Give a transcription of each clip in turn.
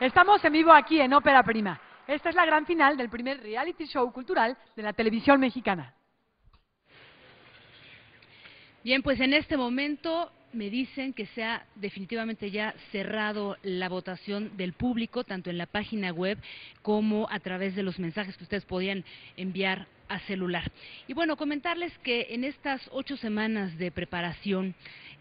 Estamos en vivo aquí en Ópera Prima. Esta es la gran final del primer reality show cultural de la televisión mexicana. Bien, pues en este momento me dicen que se ha definitivamente ya cerrado la votación del público, tanto en la página web como a través de los mensajes que ustedes podían enviar a celular. Y bueno, comentarles que en estas ocho semanas de preparación,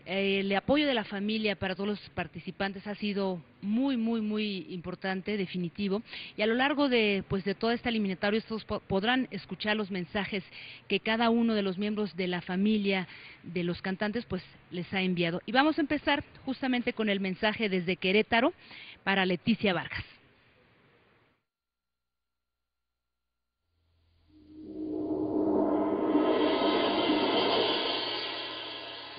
el apoyo de la familia para todos los participantes ha sido muy, muy, muy importante, definitivo. Y a lo largo de, pues, de toda esta eliminatoria, estos podrán escuchar los mensajes que cada uno de los miembros de la familia de los cantantes, pues, les ha enviado. Y vamos a empezar justamente con el mensaje desde Querétaro para Leticia Vargas.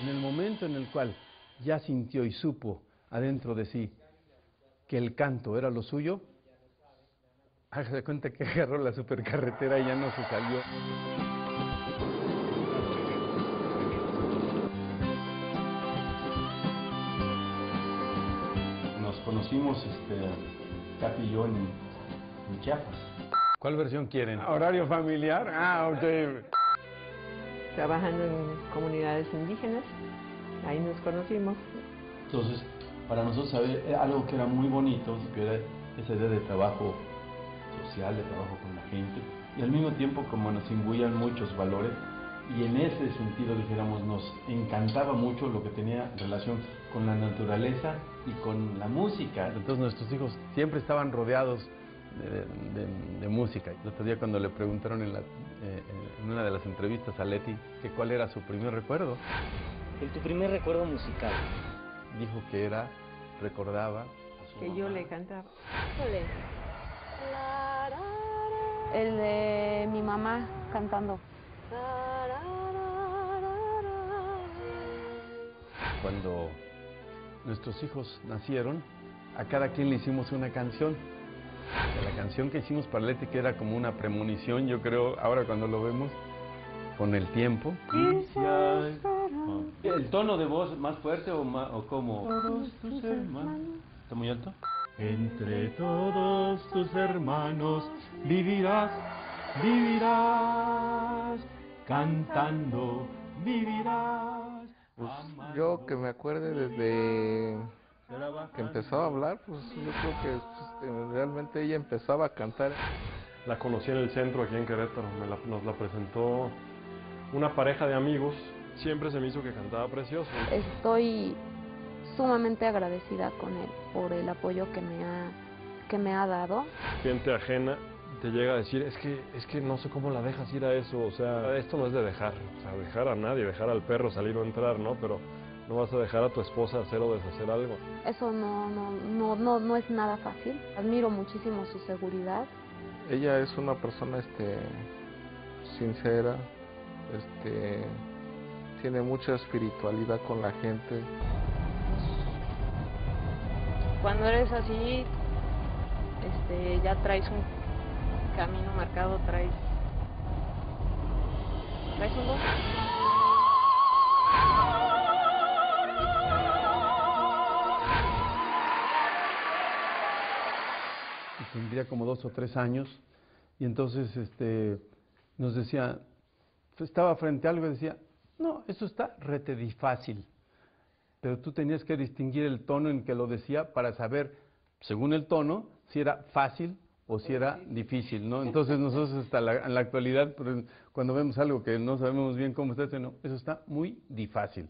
En el momento en el cual ya sintió y supo adentro de sí que el canto era lo suyo, hágase cuenta que agarró la supercarretera y ya no se salió. Nos conocimos, este, Katy y yo, en, en Chiapas. ¿Cuál versión quieren? ¿Horario familiar? Ah, ok. Trabajando en comunidades indígenas. Ahí nos conocimos. Entonces, para nosotros saber eh, algo que era muy bonito, que era esa idea de trabajo social, de trabajo con la gente, y al mismo tiempo como nos imbuían muchos valores, y en ese sentido, dijéramos, nos encantaba mucho lo que tenía relación con la naturaleza y con la música. Entonces nuestros hijos siempre estaban rodeados de, de- de música. El otro día cuando le preguntaron en, la- eh, en una de las entrevistas a Leti que cuál era su primer recuerdo, El tu primer recuerdo musical. dijo que era, recordaba a su Que yo le cantaba. El de mi mamá cantando. Cuando nuestros hijos nacieron, a cada quien le hicimos una canción. La canción que hicimos para Leti, que era como una premonición, yo creo, ahora cuando lo vemos, con el tiempo. ¿El tono de voz más fuerte o, más, o cómo? ¿Está muy alto? Entre todos tus hermanos vivirás, vivirás, cantando vivirás. Pues yo que me acuerde desde que empezó a hablar, pues yo creo que pues, realmente ella empezaba a cantar. La conocí en el centro aquí en Querétaro, me la- nos la presentó una pareja de amigos. Siempre se me hizo que cantaba precioso. Estoy sumamente agradecida con él por el apoyo que me ha, que me ha dado. Gente ajena te llega a decir, es que, es que no sé cómo la dejas ir a eso, o sea, esto no es de dejar, o sea, dejar a nadie, dejar al perro salir o entrar, ¿no? Pero no vas a dejar a tu esposa hacer o deshacer algo. Eso no, no, no, no, no es nada fácil. Admiro muchísimo su seguridad. Ella es una persona este sincera, este tiene mucha espiritualidad con la gente. Cuando eres así, este, ya traes un camino marcado, traes, traes un don. Tendría como dos o tres años, y entonces este, nos decía, estaba frente a algo y decía, no, eso está rete fácil, pero tú tenías que distinguir el tono en que lo decía para saber, según el tono, si era fácil o si era difícil, ¿no? Entonces nosotros hasta la, en la actualidad, cuando vemos algo que no sabemos bien cómo está, no, eso está muy difícil.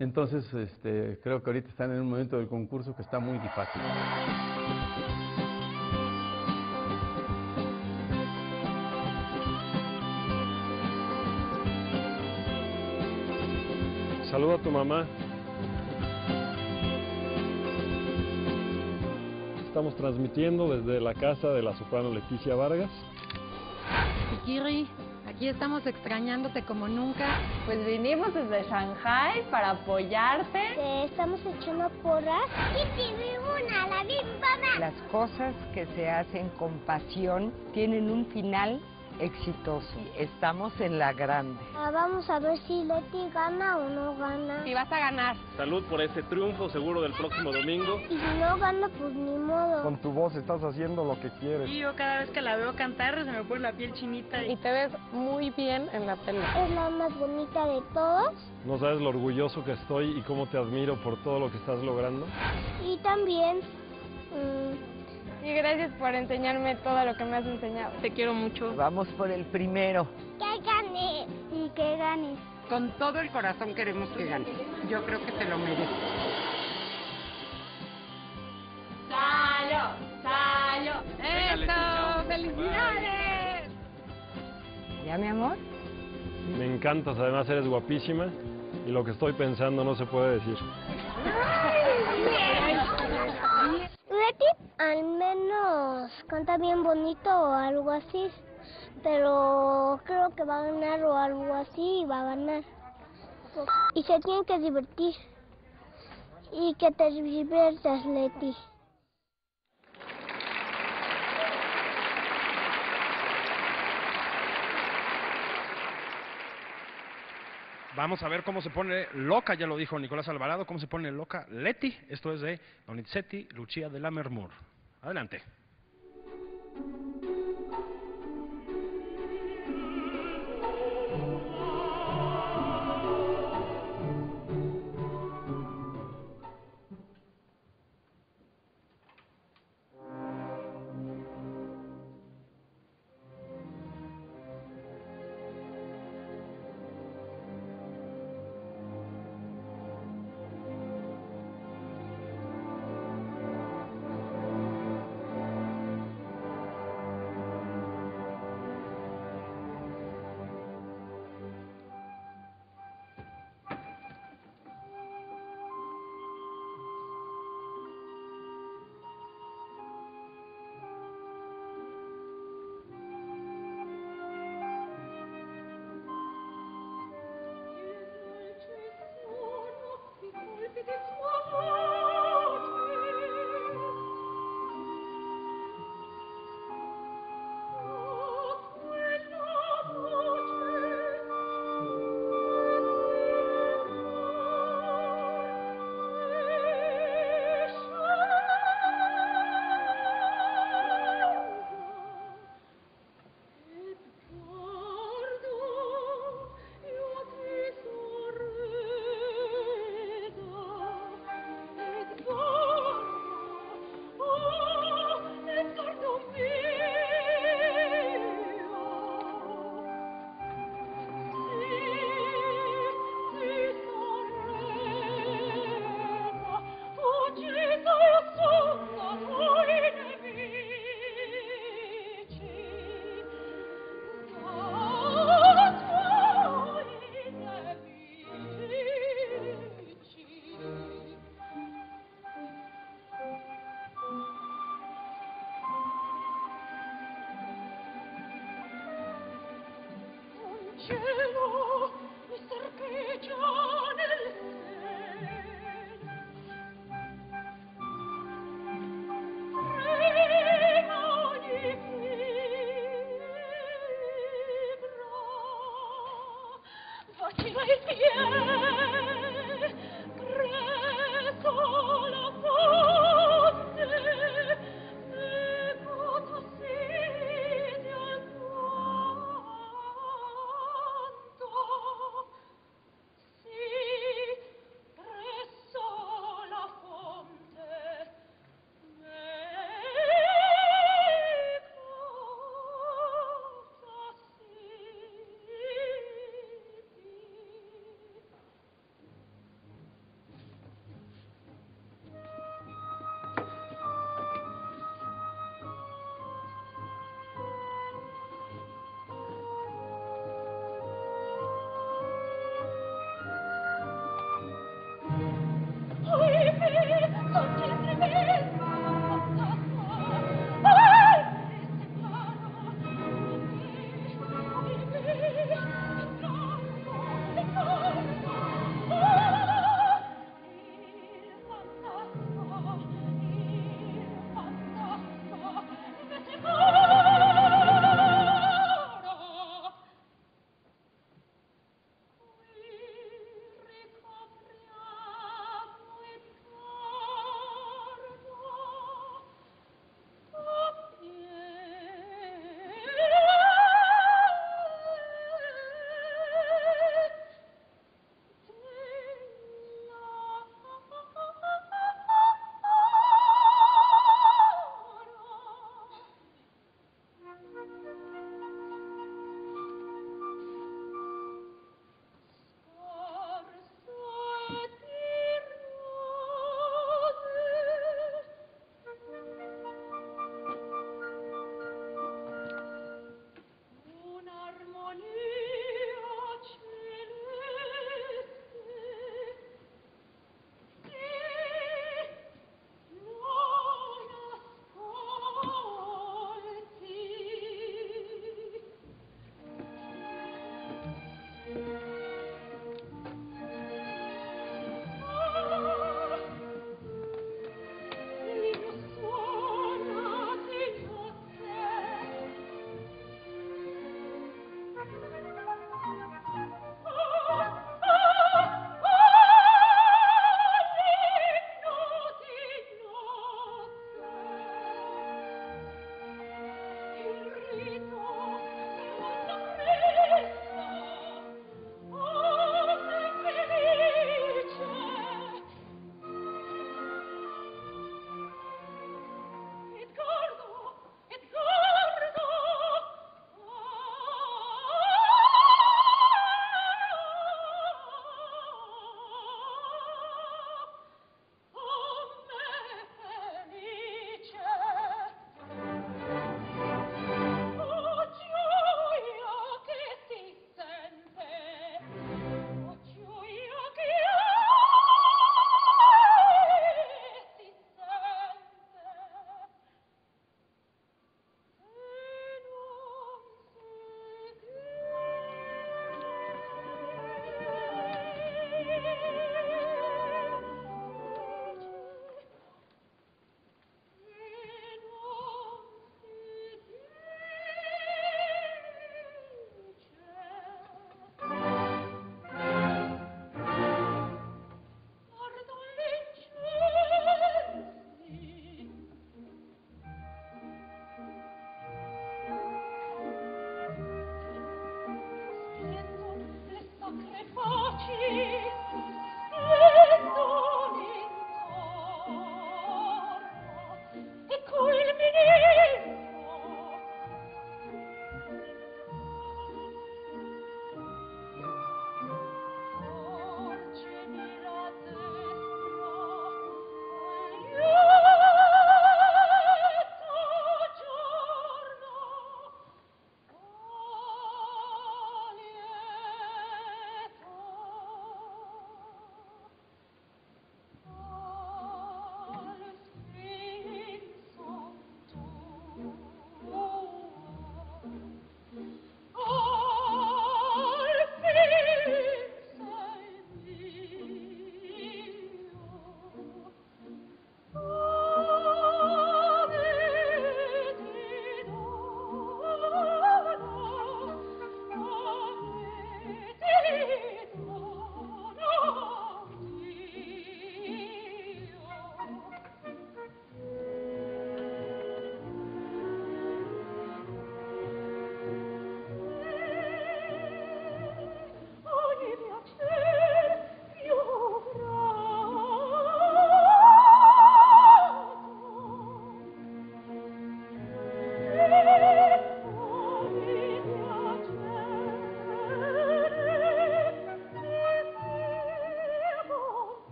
Entonces, este, creo que ahorita están en un momento del concurso que está muy difícil. Saluda a tu mamá. Estamos transmitiendo desde la casa de la soprano Leticia Vargas. Kikiri, aquí estamos extrañándote como nunca. Pues vinimos desde Shanghai para apoyarte. Te estamos echando porras Las cosas que se hacen con pasión tienen un final exitoso. Estamos en la grande. Ah, vamos a ver si Leti gana o no gana. Y vas a ganar. Salud por ese triunfo seguro del próximo domingo. Y si no gana, pues ni modo. Con tu voz estás haciendo lo que quieres. Y yo cada vez que la veo cantar se me pone la piel chinita. Y te ves muy bien en la tele. Es la más bonita de todos. No sabes lo orgulloso que estoy y cómo te admiro por todo lo que estás logrando. Y también... mm, Y gracias por enseñarme todo lo que me has enseñado. Te quiero mucho. Vamos por el primero. que gane. Y que ganes. Con todo el corazón queremos que gane. Yo creo que te lo mereces. ¡Sayo! ¡Sayo! ¡Eso! ¡Felicidades! ¿Ya, mi amor? Me encantas, además eres guapísima y lo que estoy pensando no se puede decir. Leti al menos canta bien bonito o algo así, pero creo que va a ganar o algo así y va a ganar. Y se tiene que divertir. Y que te diviertas, Leti. Vamos a ver cómo se pone loca, ya lo dijo Nicolás Alvarado, cómo se pone loca Leti. Esto es de Donizetti, Lucia de la Mermur. Adelante. cielo mi serpeggia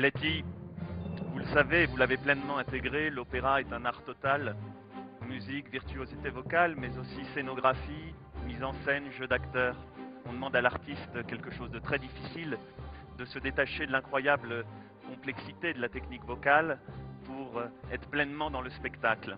Letty, vous le savez, vous l'avez pleinement intégré, l'opéra est un art total, musique, virtuosité vocale, mais aussi scénographie, mise en scène, jeu d'acteur. On demande à l'artiste quelque chose de très difficile, de se détacher de l'incroyable complexité de la technique vocale pour être pleinement dans le spectacle.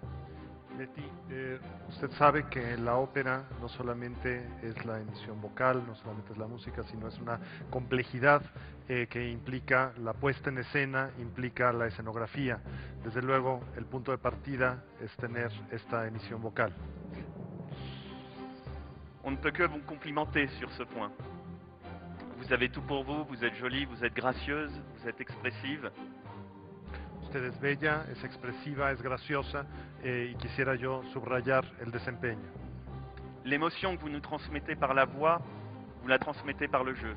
Leti, eh, usted sabe que la ópera no solamente es la emisión vocal, no solamente es la música, sino es una complejidad eh, que implica la puesta en escena, implica la escenografía. Desde luego, el punto de partida es tener esta emisión vocal. On ne peut que vous complimenter sur ce point. Vous avez tout pour vous, vous êtes jolie, vous êtes gracieuse, vous êtes expressive. Usted es bella, es expresiva, es graciosa eh, y quisiera yo subrayar el desempeño. L'émotion que vous nous transmettez par la voix, vous la transmettez par le jeu.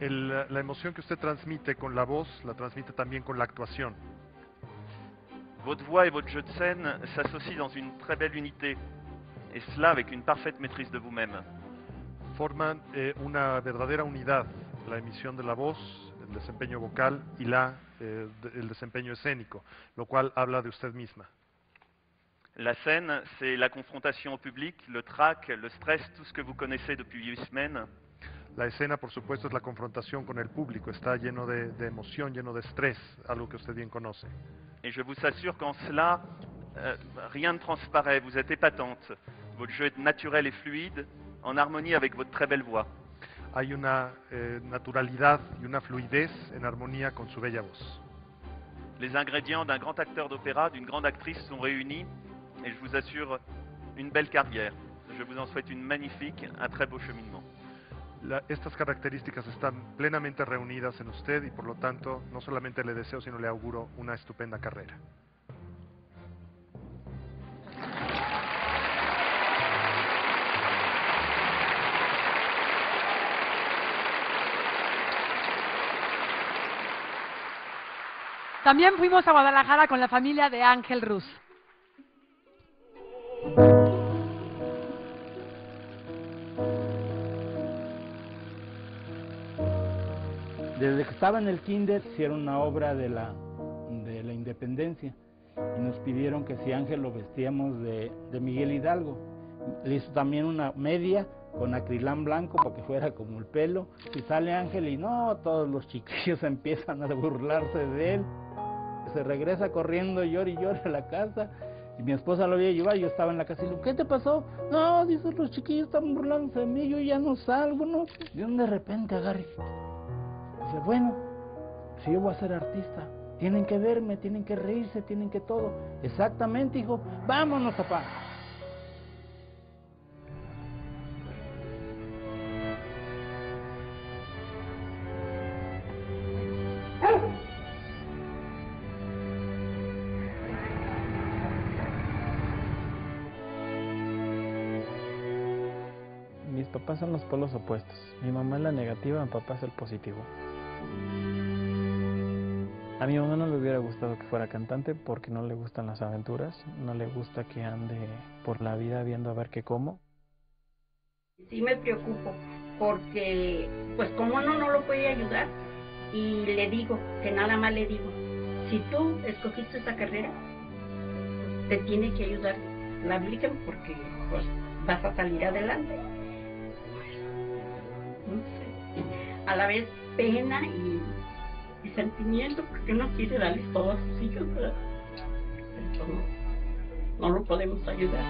El, la emoción que usted transmite con la voz, la transmite también con la actuación. Votre voix et votre jeu de scène s'associent dans une très belle unité, et cela avec une parfaite maîtrise de vous-même. Forman eh, una verdadera unidad, la emisión de la voz, el desempeño vocal y la, eh, el desempeño escénico, lo cual habla de usted misma. La scène, c'est la confrontation au public, le trac, le stress, tout ce que vous connaissez depuis huit semaines. La escena, por supuesto, es la confrontación con el público, está lleno de, de emoción, lleno de estrés, algo que usted bien conoce. Et je vous assure qu'en cela, euh, rien ne transparaît, vous êtes épatante. Votre jeu est naturel et fluide, en harmonie avec votre très belle voix. Hay una eh, naturalidad y una fluidez en armonía con su bella voz. Les ingrédients d'un grand acteur d'opéra, d'une grande actrice sont réunis, et je vous assure une belle carrière. Je vous en souhaite une magnifique, un très beau cheminement. La- estas características están plenamente reunidas en usted y por lo tanto no solamente le deseo, sino le auguro una estupenda carrera. También fuimos a Guadalajara con la familia de Ángel Ruz. Desde que estaba en el kinder hicieron una obra de la, de la independencia y nos pidieron que si Ángel lo vestíamos de, de Miguel Hidalgo. Le hizo también una media con acrilán blanco para que fuera como el pelo. Y sale Ángel y no, todos los chiquillos empiezan a burlarse de él. Se regresa corriendo, llora y llora a la casa. Y mi esposa lo había llevado, yo estaba en la casa y le digo, ¿qué te pasó? No, dice, los chiquillos están burlándose de mí, yo ya no salgo, ¿no? Y de repente agarra y Dice, bueno, si yo voy a ser artista, tienen que verme, tienen que reírse, tienen que todo. Exactamente, hijo, vámonos, papá. Son los polos opuestos. Mi mamá es la negativa, mi papá es el positivo. A mi mamá no le hubiera gustado que fuera cantante porque no le gustan las aventuras, no le gusta que ande por la vida viendo a ver qué como. Sí me preocupo porque pues como uno no lo puede ayudar y le digo, que nada más le digo, si tú escogiste esta carrera, te tiene que ayudar la Virgen porque pues vas a salir adelante. A la vez pena y, y sentimiento porque uno quiere darles todo a sus hijos, ¿verdad? Pero no, no lo podemos ayudar.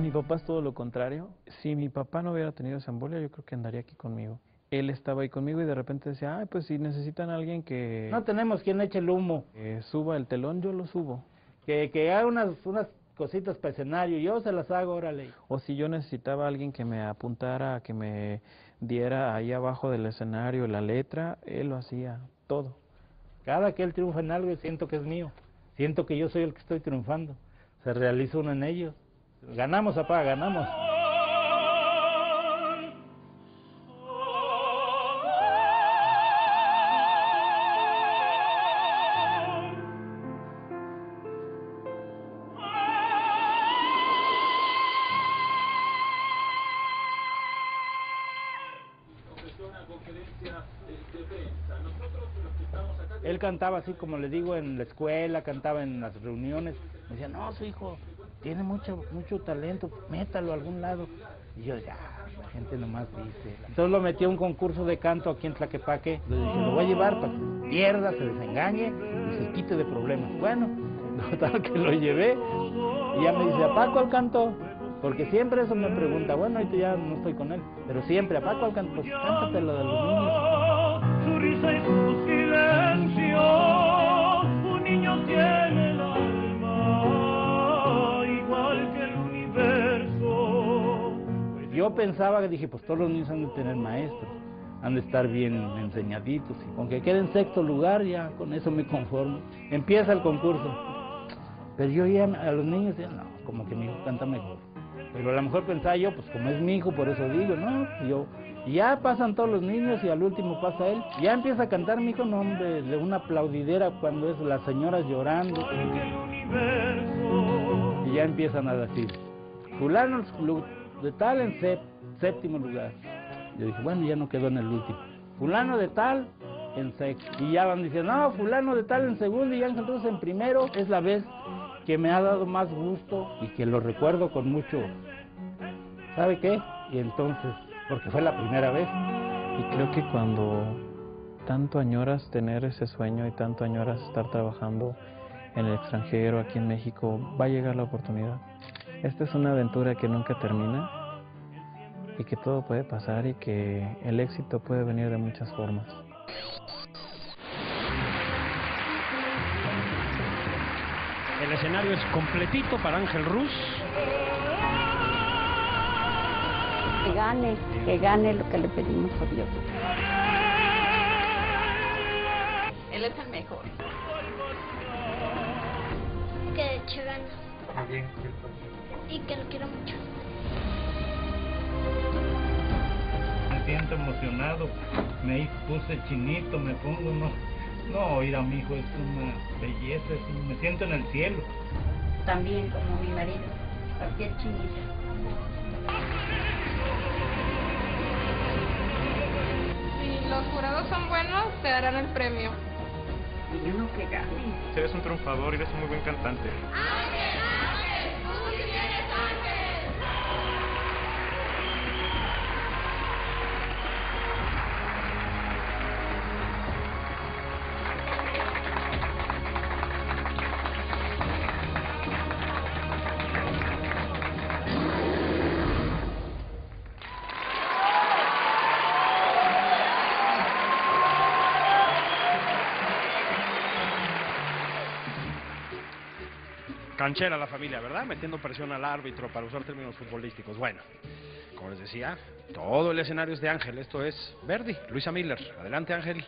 Mi papá es todo lo contrario. Si mi papá no hubiera tenido esa embolia, yo creo que andaría aquí conmigo. Él estaba ahí conmigo y de repente decía, ay, pues si necesitan a alguien que, No tenemos quien eche el humo. que suba el telón, yo lo subo. Que, que haga unas, unas cositas para escenario, yo se las hago, órale. O si yo necesitaba a alguien que me apuntara, que me diera ahí abajo del escenario la letra, él lo hacía todo. Cada que él triunfa en algo, siento que es mío. Siento que yo soy el que estoy triunfando. Se realiza uno en ellos. Ganamos, papá, ganamos. Él cantaba así como le digo en la escuela, cantaba en las reuniones. Me decía, no, su hijo tiene mucho, mucho talento, métalo a algún lado. Y yo, ya, la gente nomás dice. Entonces lo metí a un concurso de canto aquí en Tlaquepaque. Le dije, lo voy a llevar para que pierda, se desengañe y se quite de problemas. Bueno, total que lo llevé y ya me dice, ¿a Paco al canto? Porque siempre eso me pregunta, bueno, ahorita ya no estoy con él, pero siempre, ¿a Paco al canto? Pues cántate lo de los niños. Su risa y su silencio, un niño tiene el alma igual que el universo. Yo pensaba que dije, pues todos los niños han de tener maestros, han de estar bien enseñaditos, y con que quede en sexto lugar ya con eso me conformo. Empieza el concurso. Pero yo ya a los niños, ya, no, como que mi hijo canta mejor. Pero a lo mejor pensaba yo, pues como es mi hijo, por eso digo, ¿no? Yo, ya pasan todos los niños y al último pasa él. Ya empieza a cantar mi hijo, no, hombre, de una aplaudidera cuando es las señoras llorando. Y ya empiezan a decir, fulano de tal en sép- séptimo lugar. Yo dije, bueno, ya no quedó en el último. Fulano de tal en sexto. Y ya van diciendo, no, fulano de tal en segundo y Ángel Cruz en primero. Es la vez que me ha dado más gusto y que lo recuerdo con mucho, ¿sabe qué? Y entonces, porque fue la primera vez. Y creo que cuando tanto añoras tener ese sueño y tanto añoras estar trabajando en el extranjero, aquí en México, va a llegar la oportunidad. Esta es una aventura que nunca termina y que todo puede pasar y que el éxito puede venir de muchas formas. El escenario es completito para Ángel Ruz. Que gane, que gane lo que le pedimos a Dios. Él es el mejor. Que de hecho gana y que lo quiero mucho. Me siento emocionado, me puse chinito, me pongo, no, no, ir a mi hijo es una belleza, es un- me siento en el cielo. También como mi marido, cualquier chinita. Los jurados son buenos, te darán el premio. Y uno que gane. Eres un triunfador y eres un muy buen cantante. Canchera la familia, ¿verdad? Metiendo presión al árbitro para usar términos futbolísticos. Bueno, como les decía, todo el escenario es de Ángel. Esto es Verdi, Luisa Miller. Adelante, Ángel.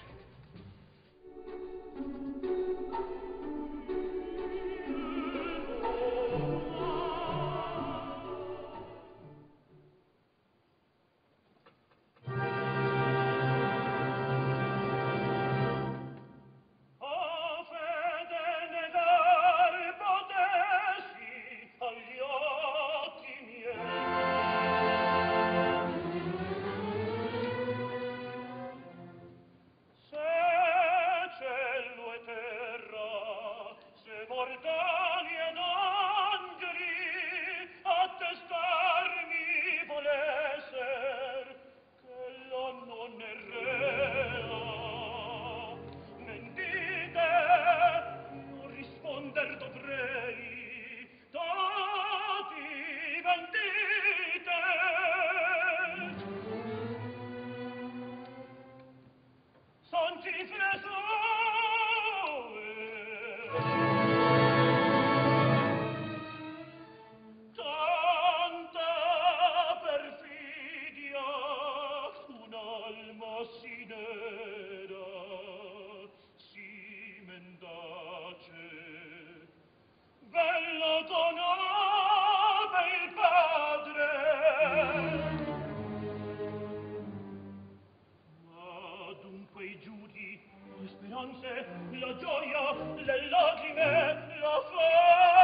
giudi. le speranze, la gioia, le lacrime, la fede.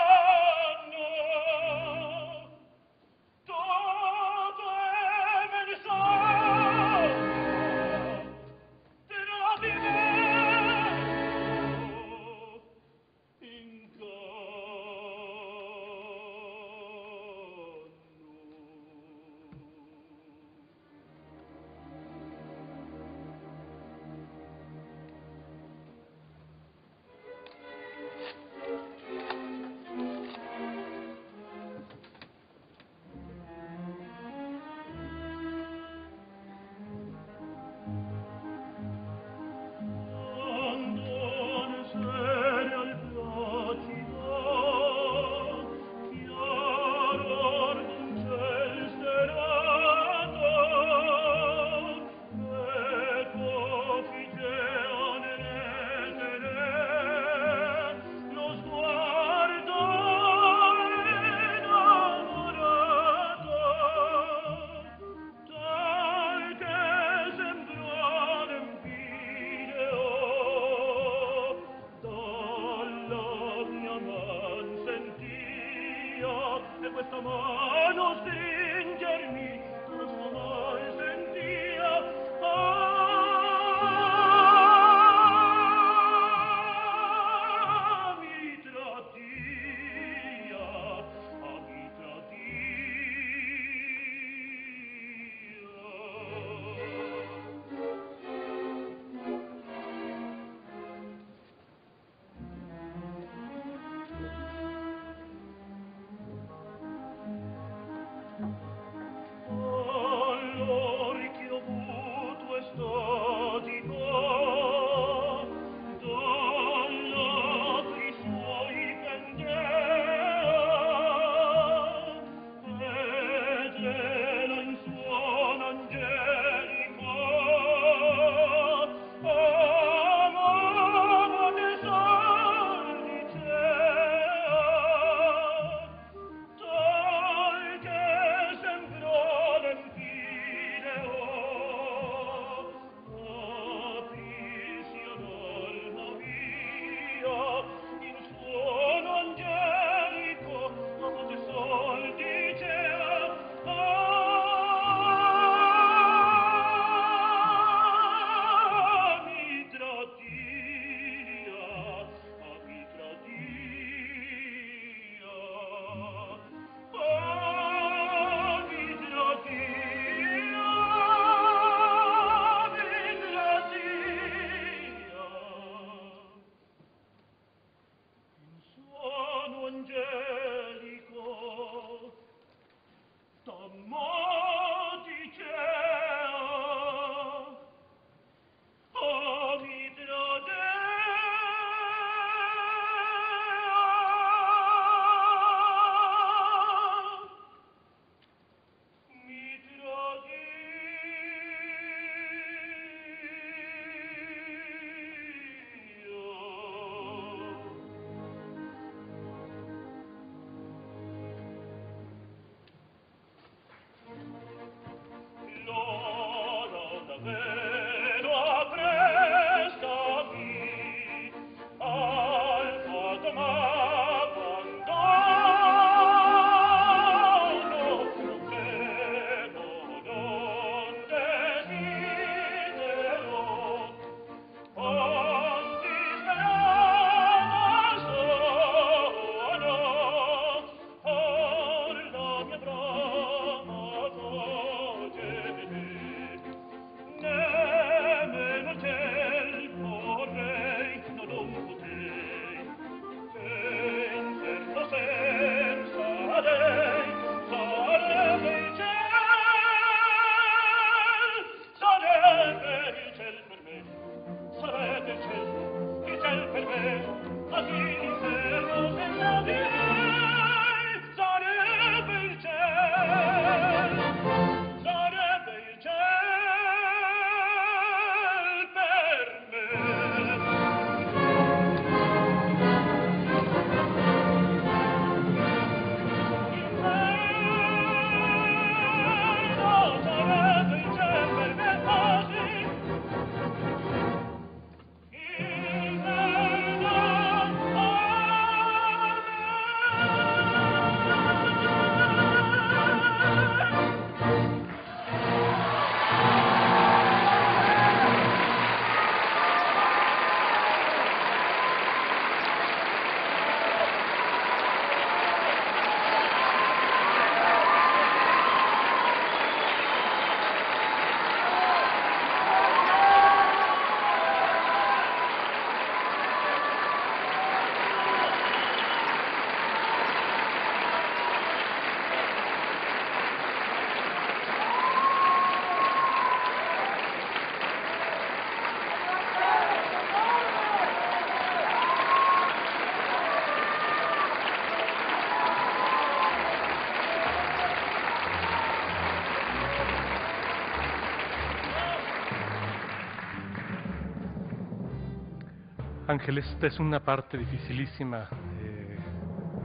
Ángel, esta es una parte dificilísima. eh,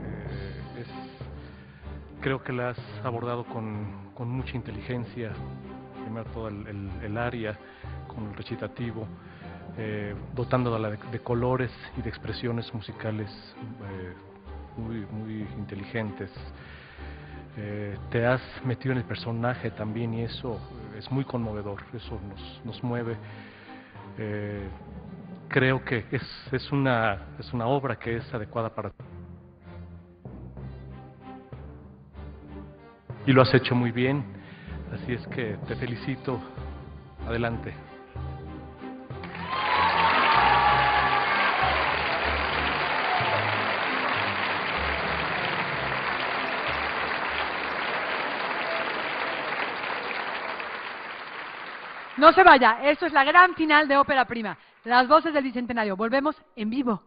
eh, es- creo que la has abordado con, mucha inteligencia. Primero todo el, área, con el recitativo, eh, dotándola de, de colores y de expresiones musicales eh, muy, muy inteligentes. Te has metido en el personaje también y eso es muy conmovedor, eso nos, nos mueve. Creo que es, es, una, es una obra que es adecuada para y lo has hecho muy bien, así es que te felicito. Adelante. No se vaya, esto es la gran final de Ópera Prima. Las voces del Bicentenario. Volvemos en vivo.